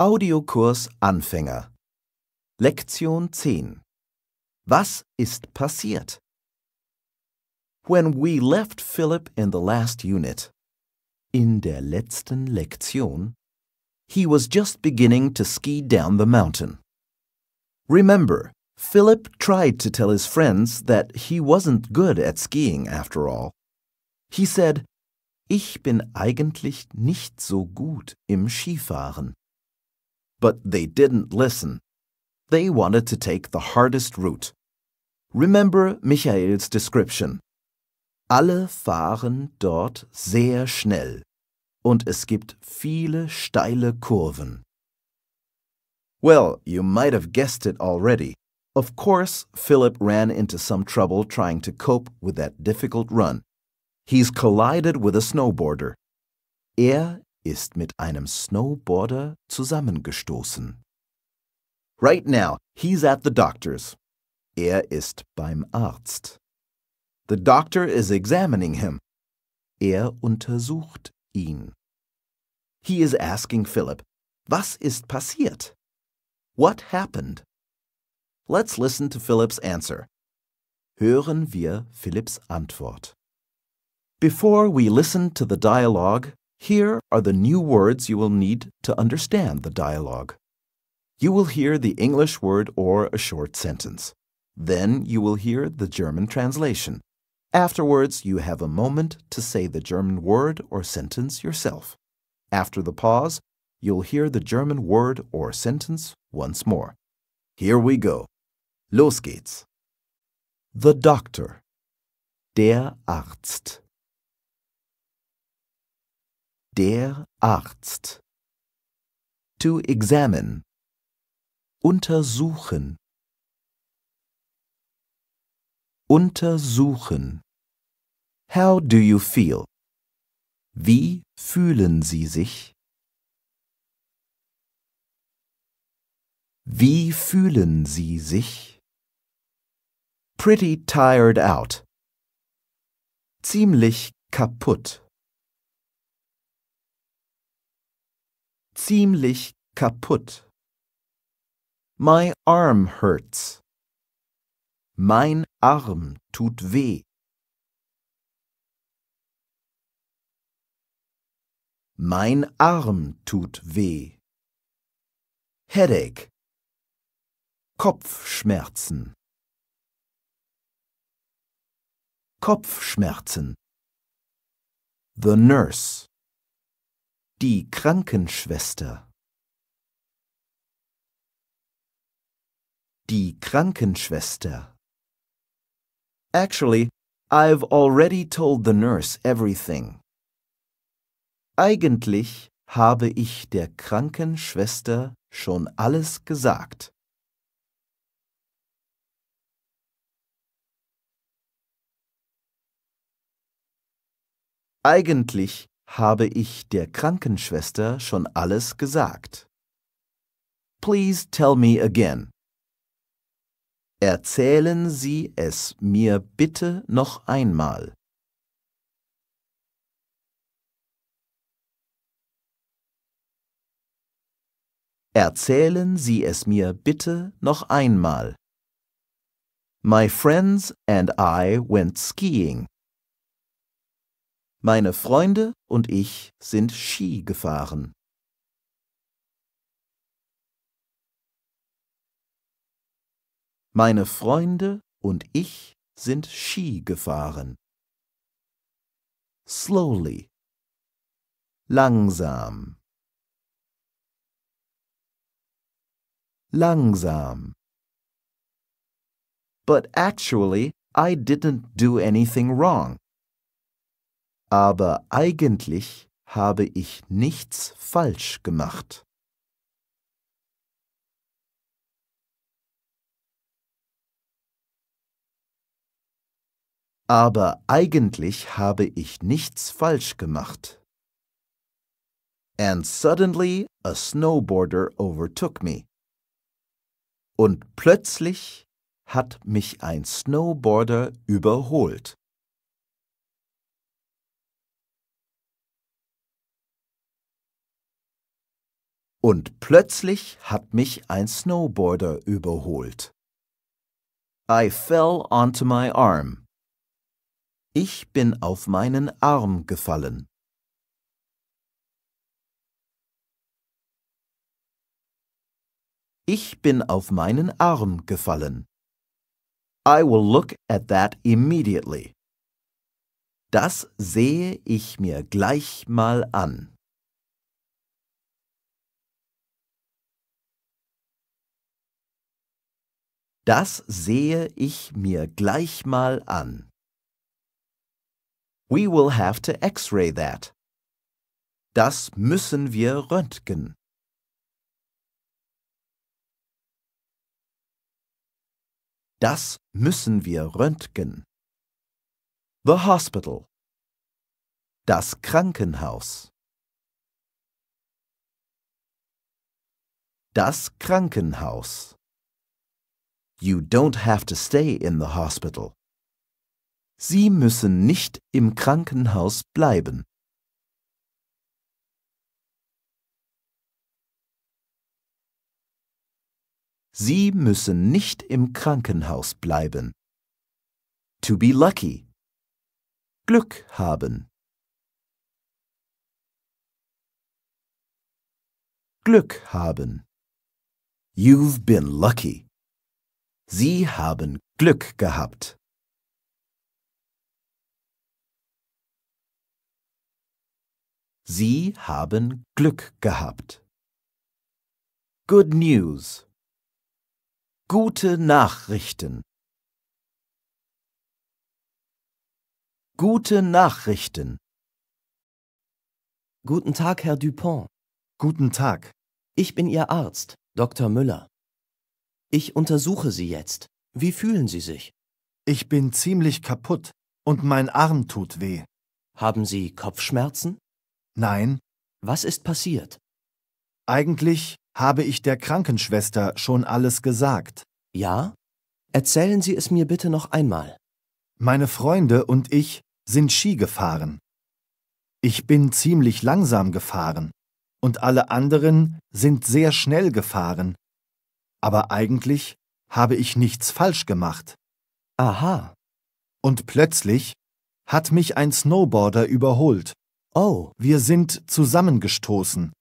Audiokurs Anfänger Lektion 10 Was ist passiert? When we left Philip in the last unit, in der letzten Lektion, he was just beginning to ski down the mountain. Remember, Philip tried to tell his friends that he wasn't good at skiing after all. He said, Ich bin eigentlich nicht so gut im Skifahren. But they didn't listen. They wanted to take the hardest route. Remember Michaels description. Alle fahren dort sehr schnell und es gibt viele steile Kurven. Well, you might have guessed it already. Of course, Philip ran into some trouble trying to cope with that difficult run. He's collided with a snowboarder. Er ist mit einem Snowboarder zusammengestoßen. Right now, he's at the doctor's. Er ist beim Arzt. The doctor is examining him. Er untersucht ihn. He is asking Philip, was ist passiert? What happened? Let's listen to Philip's answer. Hören wir Philips Antwort. Before we listen to the dialogue, here are the new words you will need to understand the dialogue. You will hear the English word or a short sentence. Then you will hear the German translation. Afterwards, you have a moment to say the German word or sentence yourself. After the pause, you'll hear the German word or sentence once more. Here we go. Los geht's. The doctor. Der Arzt. Der Arzt. To examine. Untersuchen. Untersuchen. How do you feel? Wie fühlen Sie sich? Wie fühlen Sie sich? Pretty tired out. Ziemlich kaputt. Ziemlich kaputt. My arm hurts. Mein Arm tut weh. Mein Arm tut weh. Headache. Kopfschmerzen. Kopfschmerzen. The nurse. Die Krankenschwester. Die Krankenschwester. Actually, I've already told the nurse everything. Eigentlich habe ich der Krankenschwester schon alles gesagt. Eigentlich habe ich der Krankenschwester schon alles gesagt. Please tell me again. Erzählen Sie es mir bitte noch einmal. Erzählen Sie es mir bitte noch einmal. My friends and I went skiing. Meine Freunde und ich sind Ski gefahren. Meine Freunde und ich sind Ski gefahren. Slowly. Langsam. Langsam. But actually, I didn't do anything wrong. Aber eigentlich habe ich nichts falsch gemacht. Aber eigentlich habe ich nichts falsch gemacht. And suddenly a snowboarder overtook me. Und plötzlich hat mich ein Snowboarder überholt. Und plötzlich hat mich ein Snowboarder überholt. I fell onto my arm. Ich bin auf meinen Arm gefallen. Ich bin auf meinen Arm gefallen. I will look at that immediately. Das sehe ich mir gleich mal an. Das sehe ich mir gleich mal an. We will have to x-ray that. Das müssen wir röntgen. Das müssen wir röntgen. The hospital. Das Krankenhaus. Das Krankenhaus. You don't have to stay in the hospital. Sie müssen nicht im Krankenhaus bleiben. Sie müssen nicht im Krankenhaus bleiben. To be lucky. Glück haben. Glück haben. You've been lucky. Sie haben Glück gehabt. Sie haben Glück gehabt. Good news. Gute Nachrichten. Gute Nachrichten. Guten Tag, Herr Dupont. Guten Tag. Ich bin Ihr Arzt, Dr. Müller. Ich untersuche Sie jetzt. Wie fühlen Sie sich? Ich bin ziemlich kaputt und mein Arm tut weh. Haben Sie Kopfschmerzen? Nein, Was ist passiert? eigentlich habe ich der Krankenschwester schon alles gesagt. Ja? Erzählen Sie es mir bitte noch einmal. Meine Freunde und ich sind Ski gefahren. Ich bin ziemlich langsam gefahren und alle anderen sind sehr schnell gefahren. Aber eigentlich habe ich nichts falsch gemacht. Aha. Und plötzlich hat mich ein Snowboarder überholt. Oh, Wir sind zusammengestoßen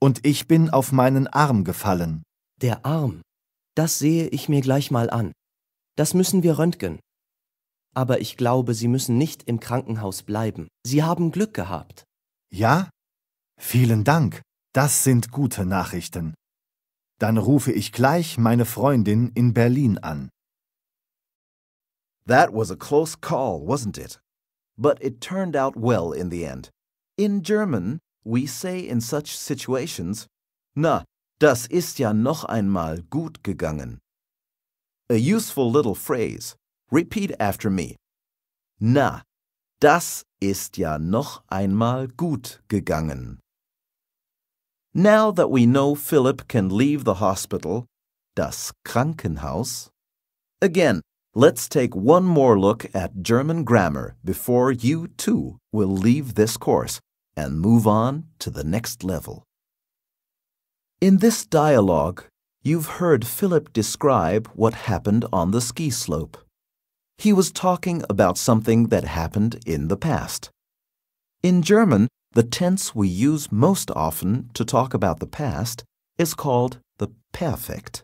und ich bin auf meinen Arm gefallen. der Arm. Das sehe ich mir gleich mal an. Das müssen wir röntgen. Aber ich glaube, Sie müssen nicht im Krankenhaus bleiben. Sie haben Glück gehabt. Ja? Vielen Dank. Das sind gute Nachrichten. Dann rufe ich gleich meine Freundin in Berlin an. That was a close call, wasn't it? But it turned out well in the end. In German, we say in such situations, Na, das ist ja noch einmal gut gegangen. A useful little phrase. Repeat after me. Na, das ist ja noch einmal gut gegangen. Now that we know Philip can leave the hospital, das Krankenhaus, again, let's take one more look at German grammar before you too will leave this course and move on to the next level. In this dialogue, you've heard Philip describe what happened on the ski slope. He was talking about something that happened in the past. In German, the tense we use most often to talk about the past is called the perfect.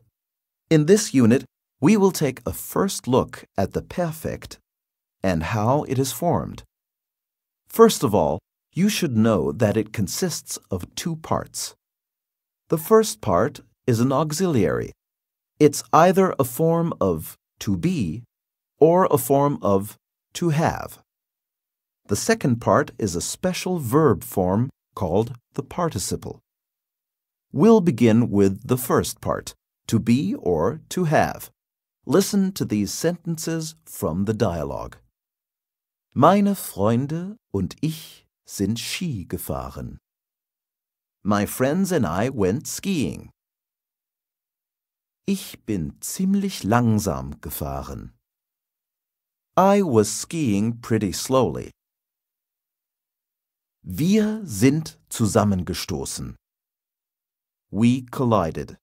In this unit, we will take a first look at the perfect and how it is formed. First of all, you should know that it consists of two parts. The first part is an auxiliary. It's either a form of to be or a form of to have. The second part is a special verb form called the participle. We'll begin with the first part, to be or to have. Listen to these sentences from the dialogue. Meine Freunde und ich sind Ski gefahren. My friends and I went skiing. Ich bin ziemlich langsam gefahren. I was skiing pretty slowly. Wir sind zusammengestoßen. we collided.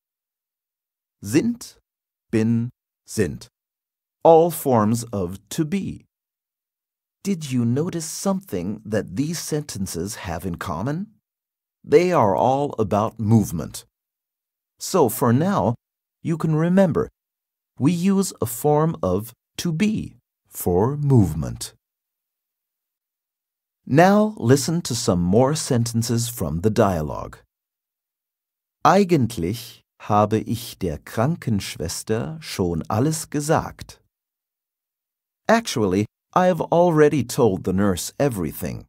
Sind, bin, sind. All forms of to be. Did you notice something that these sentences have in common? They are all about movement. So for now, you can remember, we use a form of to be for movement. Now listen to some more sentences from the dialogue. Eigentlich habe ich der Krankenschwester schon alles gesagt. Actually, I have already told the nurse everything.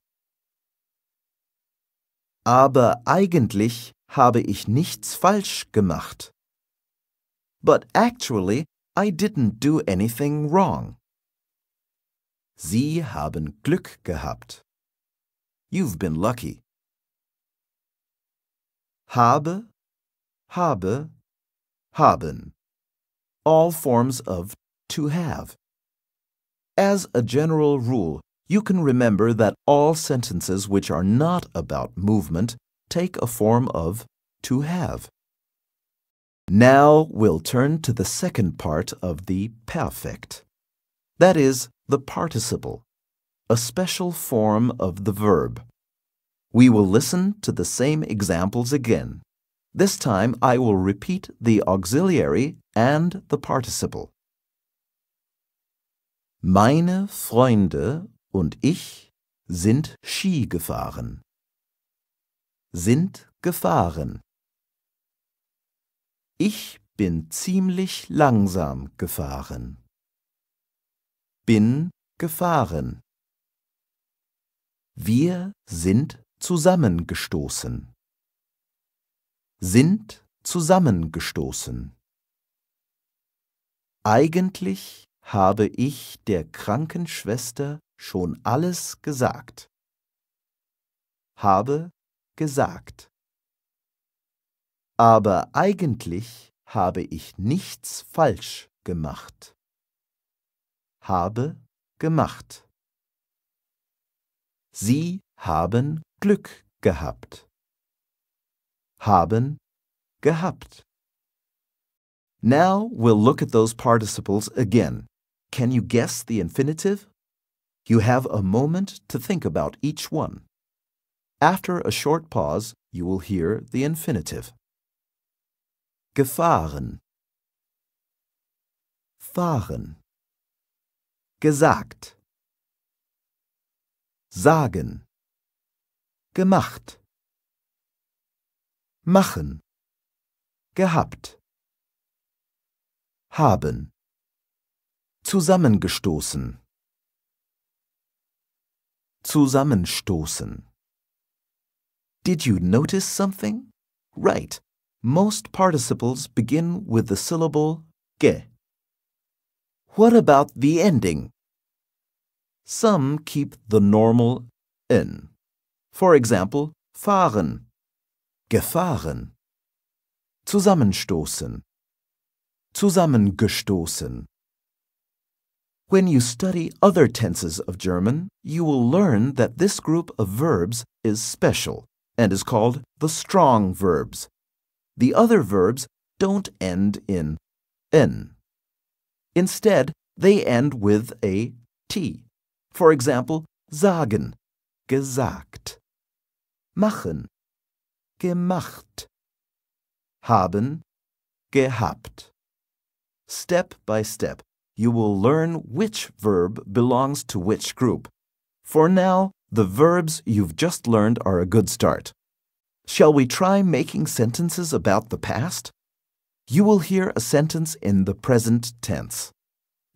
Aber eigentlich habe ich nichts falsch gemacht. But actually, I didn't do anything wrong. Sie haben Glück gehabt. You've been lucky. Habe, habe, haben. All forms of to have. As a general rule, you can remember that all sentences which are not about movement take a form of to have. Now we'll turn to the second part of the perfect. That is, the participle, a special form of the verb. We will listen to the same examples again. This time I will repeat the auxiliary and the participle. Meine Freunde und ich sind Ski gefahren. Sind gefahren. Ich bin ziemlich langsam gefahren. Bin gefahren. Wir sind zusammengestoßen. Sind zusammengestoßen. Eigentlich habe ich der Krankenschwester schon alles gesagt. Habe gesagt. Aber eigentlich habe ich nichts falsch gemacht. Habe gemacht. Sie haben Glück gehabt. Haben gehabt. Now we'll look at those participles again. Can you guess the infinitive? You have a moment to think about each one. After a short pause, you will hear the infinitive. Gefahren. Fahren. Gesagt. Sagen. Gemacht. Machen. Gehabt. Haben. Zusammengestoßen. Zusammenstoßen. Did you notice something? Right. Most participles begin with the syllable ge. What about the ending? Some keep the normal n. For example, fahren, gefahren, zusammenstoßen, zusammengestoßen. When you study other tenses of German, you will learn that this group of verbs is special and is called the strong verbs. The other verbs don't end in n. Instead, they end with a t. For example, sagen, gesagt. Machen, gemacht. Haben, gehabt. Step by step, you will learn which verb belongs to which group. For now, the verbs you've just learned are a good start. Shall we try making sentences about the past? You will hear a sentence in the present tense.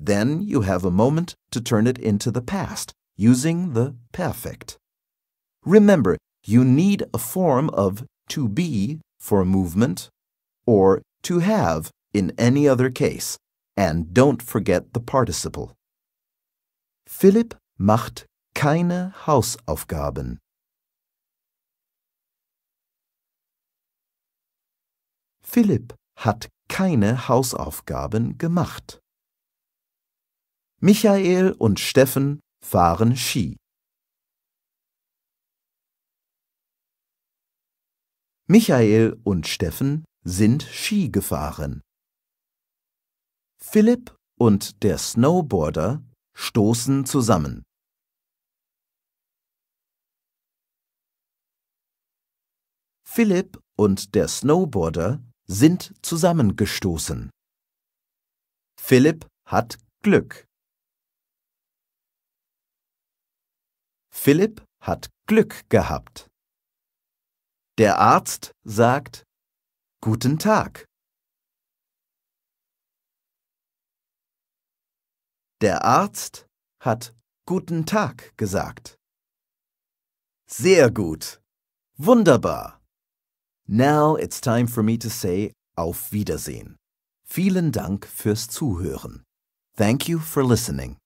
Then you have a moment to turn it into the past using the perfect. Remember, you need a form of to be for movement or to have in any other case. And don't forget the participle. Philipp macht keine Hausaufgaben. Philipp hat keine Hausaufgaben gemacht. Michael und Steffen fahren Ski. Michael und Steffen sind Ski gefahren. Philipp und der Snowboarder stoßen zusammen. Philipp und der Snowboarder sind zusammengestoßen. Philipp hat Glück. Philipp hat Glück gehabt. Der Arzt sagt Guten Tag. Der Arzt hat Guten Tag gesagt. Sehr gut. Wunderbar. Now it's time for me to say Auf Wiedersehen. Vielen Dank fürs Zuhören. Thank you for listening.